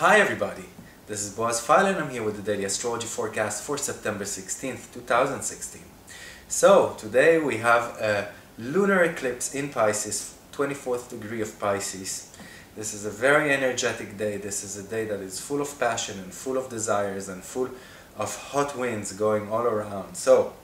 Hi everybody, this is Boaz Fyler and I'm here with the daily astrology forecast for September 16th, 2016. So today we have a lunar eclipse in Pisces, 24th degree of Pisces. This is a very energetic day. This is a day that is full of passion and full of desires and full of hot winds going all around. So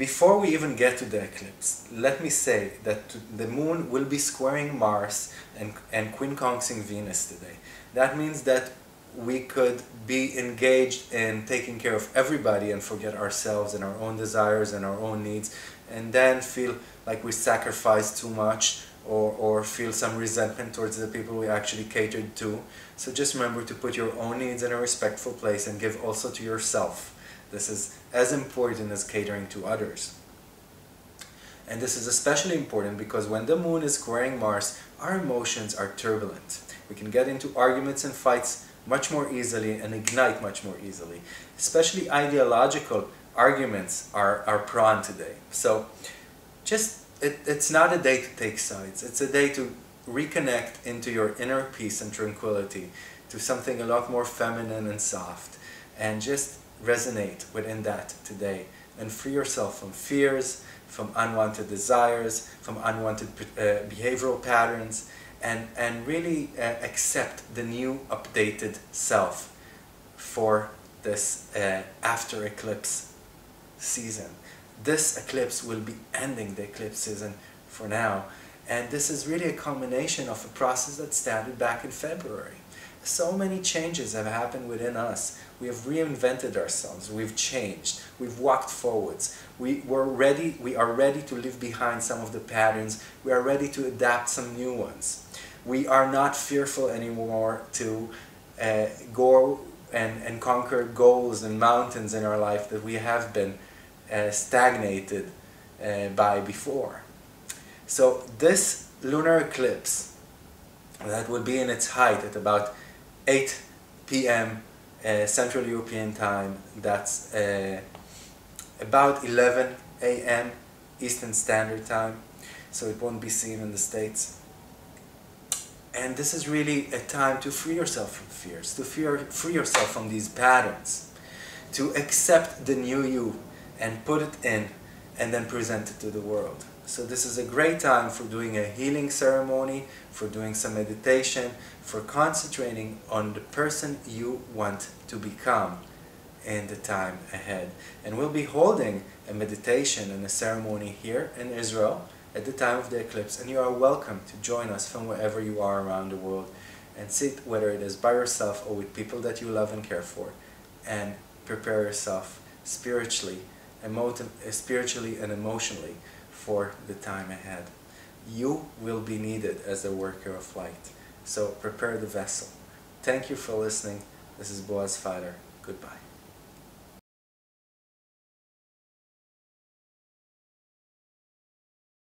before we even get to the eclipse, let me say that the moon will be squaring Mars and, and quincunxing Venus today. That means that we could be engaged in taking care of everybody and forget ourselves and our own desires and our own needs and then feel like we sacrificed too much or, or feel some resentment towards the people we actually catered to. So just remember to put your own needs in a respectful place and give also to yourself. This is as important as catering to others. And this is especially important because when the moon is squaring Mars, our emotions are turbulent. We can get into arguments and fights much more easily and ignite much more easily. Especially ideological arguments are, are prone today. So just, it, it's not a day to take sides. It's a day to reconnect into your inner peace and tranquility to something a lot more feminine and soft and just resonate within that today and free yourself from fears, from unwanted desires, from unwanted uh, behavioral patterns, and, and really uh, accept the new updated self for this uh, after eclipse season. This eclipse will be ending the eclipse season for now, and this is really a culmination of a process that started back in February. So many changes have happened within us. We have reinvented ourselves. We've changed. We've walked forwards. We, we're ready, we are ready to leave behind some of the patterns. We are ready to adapt some new ones. We are not fearful anymore to uh, go and, and conquer goals and mountains in our life that we have been uh, stagnated uh, by before. So this lunar eclipse that will be in its height at about 8 p.m. Uh, Central European time. That's uh, about 11 a.m. Eastern Standard Time. So it won't be seen in the States. And this is really a time to free yourself from fears, to fear, free yourself from these patterns, to accept the new you and put it in and then present it to the world. So this is a great time for doing a healing ceremony, for doing some meditation, for concentrating on the person you want to become in the time ahead. And we'll be holding a meditation and a ceremony here in Israel at the time of the eclipse. And you are welcome to join us from wherever you are around the world and sit, whether it is by yourself or with people that you love and care for, and prepare yourself spiritually, spiritually and emotionally for the time ahead. You will be needed as a worker of light, so prepare the vessel. Thank you for listening. This is Boaz Fyler. Goodbye.